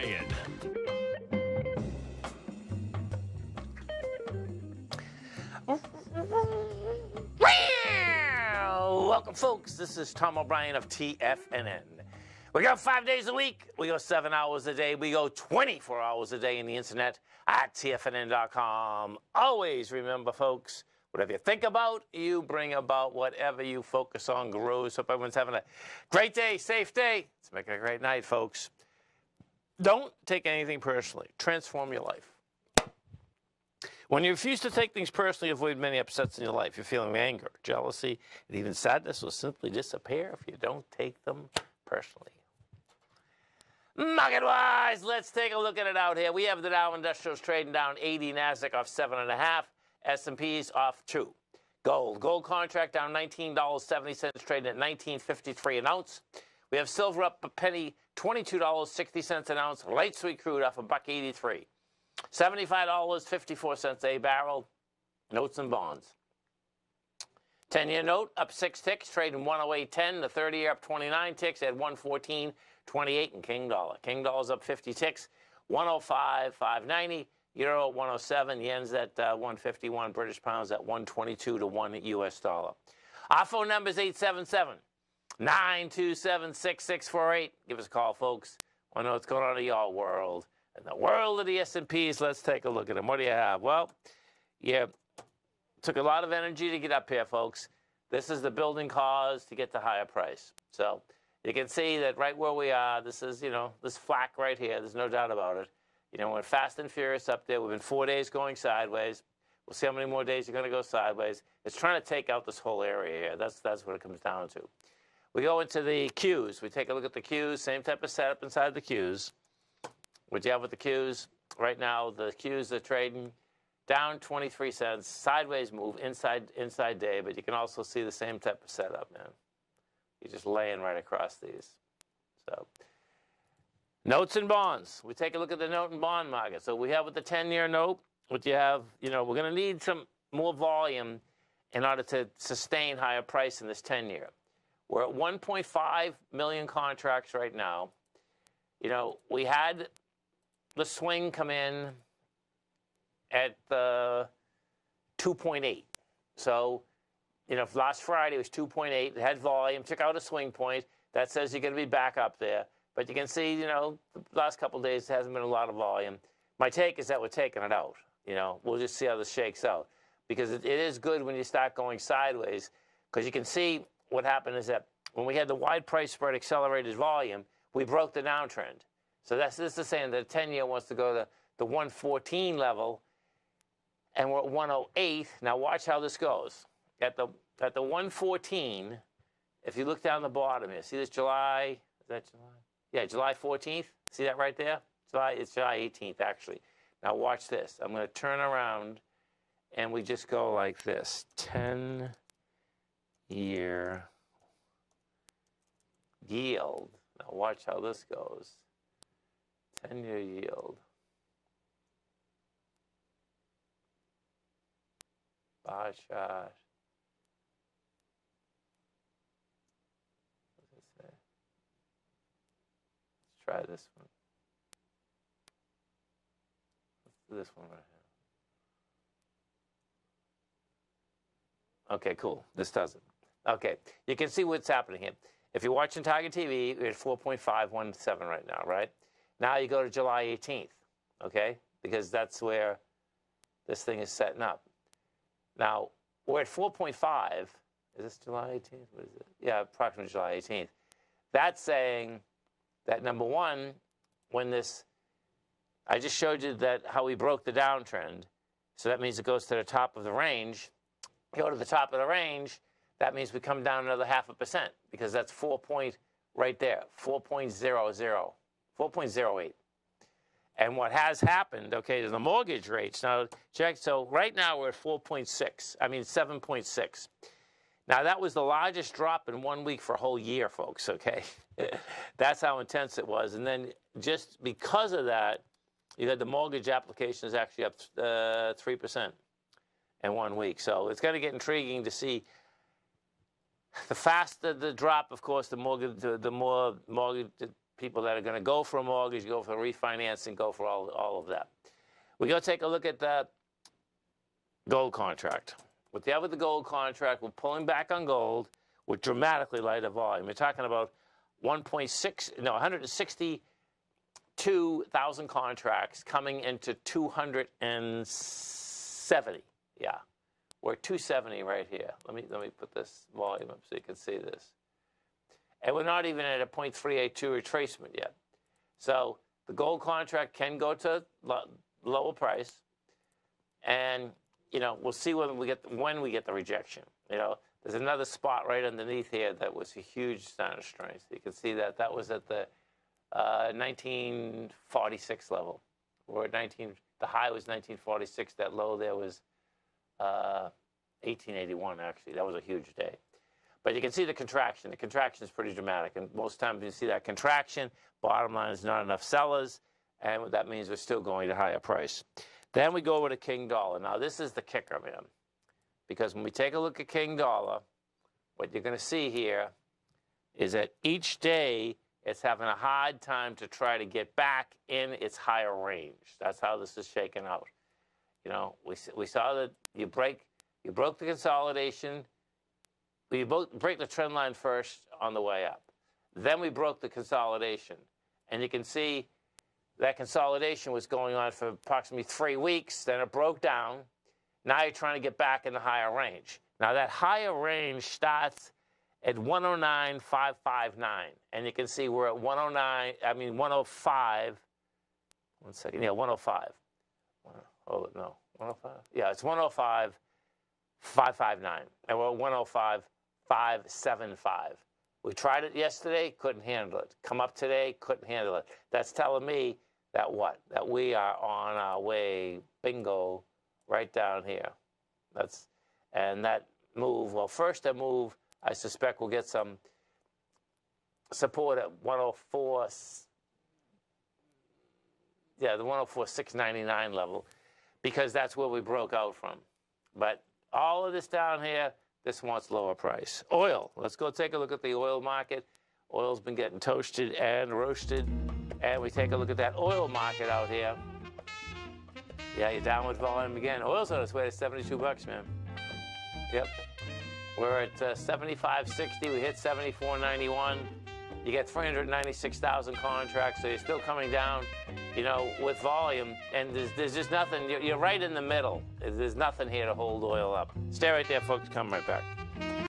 Bryan. Welcome, folks. This is Tom O'Brien of TFNN. We go five days a week. We go seven hours a day. We go 24 hours a day in the internet at TFNN.com. Always remember, folks, whatever you think about, you bring about. Whatever you focus on grows. Hope everyone's having a great day, safe day. Let's make it a great night, folks. Don't take anything personally. Transform your life. When you refuse to take things personally, avoid many upsets in your life. You're feeling anger, jealousy, and even sadness will simply disappear if you don't take them personally. Market wise, let's take a look at it out here. We have the Dow Industrials trading down 80, Nasdaq off seven and a half, S&P's off two. Gold, gold contract down $19.70, trading at 19.53 an ounce. We have silver up a penny, $22.60 an ounce. Light sweet crude off a buck 83. $75.54 a barrel. Notes and bonds. 10 year note up six ticks, trading 108.10. The 30 year up 29 ticks at 114.28 in King Dollar. King Dollar's up 50 ticks, 105.590. Euro at 107, yen's at uh, 151, British pounds at 122 to 1 US dollar. Our phone number is 877 927 6648. Give us a call, folks. I know what's going on in your world. In the world of the S&Ps, let's take a look at them. What do you have? Well, yeah, took a lot of energy to get up here, folks. This is the building cause to get the higher price. So you can see that right where we are, this is, you know, this flag right here. There's no doubt about it. You know, we're fast and furious up there. We've been four days going sideways. We'll see how many more days you're going to go sideways. It's trying to take out this whole area here. That's, that's what it comes down to. We go into the Qs. We take a look at the Qs, same type of setup inside the Qs. What you have with the Qs right now, the Qs are trading down 23 cents, sideways move inside inside day, but you can also see the same type of setup, man. You're just laying right across these. So notes and bonds. We take a look at the note and bond market. So we have with the 10-year note, what you have, you know, we're going to need some more volume in order to sustain higher price in this 10-year. We're at 1.5 million contracts right now. You know, we had the swing come in at the 2.8. So, you know, last Friday was 2.8. It had volume, took out a swing point. That says you're going to be back up there. But you can see, you know, the last couple days hasn't been a lot of volume. My take is that we're taking it out. You know, we'll just see how this shakes out. Because it, it is good when you start going sideways. Because you can see what happened is that when we had the wide price spread accelerated volume, we broke the downtrend. So that's this is saying that the 10 year wants to go to the 114 level, and we're at 108. Now watch how this goes. At the at the 114, if you look down the bottom here, see this July? Is that July? Yeah, July 14th. See that right there? July. It's July 18th actually. Now watch this. I'm going to turn around, and we just go like this. 10 year yield. Now watch how this goes. 10-year yield. Bar chart. What does it say? Let's try this one. Let's do this one right here. Okay, cool. This does it. Okay, you can see what's happening here. If you're watching Tiger TV, we're at 4.517 right now, right? Now you go to July 18th, okay? Because that's where this thing is setting up. Now, we're at 4.5. Is this July 18th? What is it? Yeah, approximately July 18th. That's saying that number one, when this, I just showed you that how we broke the downtrend. So that means it goes to the top of the range. Go to the top of the range, that means we come down another half a percent because that's four point right there, 4.00. 4.08. And what has happened, okay, to the mortgage rates. Now, check. So right now we're at 4.6. I mean 7.6. Now that was the largest drop in one week for a whole year, folks. Okay, that's how intense it was. And then just because of that, you had the mortgage applications actually up uh, three uh, percent in one week. So it's going to get intriguing to see. The faster the drop, of course, the more the, the more mortgage people that are going to go for a mortgage, go for refinancing, go for all, all of that. We go take a look at the gold contract. What the with the gold contract, we're pulling back on gold with dramatically lighter volume. We're talking about 1.6, no, 162,000 contracts coming into 270. Yeah, we're 270 right here. Let me let me put this volume up so you can see this. And we're not even at a 0.382 retracement yet. So the gold contract can go to lower price, and you know we'll see when we get when we get the rejection. You know, there's another spot right underneath here that was a huge sign of strength. You can see that that was at the uh, 1946 level, or 19. The high was 1946. That low there was uh, 1881. Actually, that was a huge day. But you can see the contraction. The contraction is pretty dramatic, and most times you see that contraction. Bottom line is not enough sellers, and that means we're still going to higher price. Then we go over to King Dollar. Now this is the kicker, man. Because when we take a look at King Dollar, what you're going to see here is that each day it's having a hard time to try to get back in its higher range. That's how this is shaking out. You know, we, we saw that you break, you broke the consolidation. We break the trend line first on the way up. Then we broke the consolidation. And you can see that consolidation was going on for approximately three weeks. Then it broke down. Now you're trying to get back in the higher range. Now that higher range starts at 109,559. And you can see we're at 109, I mean 105. One second, yeah, 105. Oh, no, 105? Yeah, it's 105, 559. And we're at 105, 575. We tried it yesterday, couldn't handle it. Come up today, couldn't handle it. That's telling me that what? That we are on our way, bingo, right down here. That's and that move. Well, first a move I suspect we'll get some support at 104. Yeah, the 104 699 level, because that's where we broke out from. But all of this down here, this wants lower price. Oil. Let's go take a look at the oil market. Oil's been getting toasted and roasted. And we take a look at that oil market out here. Yeah, you're downward volume again. Oil's on its way to 72 bucks, man. Yep. We're at uh, 75.60. We hit 74.91. You get 396,000 contracts, so you're still coming down, you know, with volume. And there's, there's just nothing. You're, you're right in the middle. There's nothing here to hold oil up. Stay right there, folks. Come right back.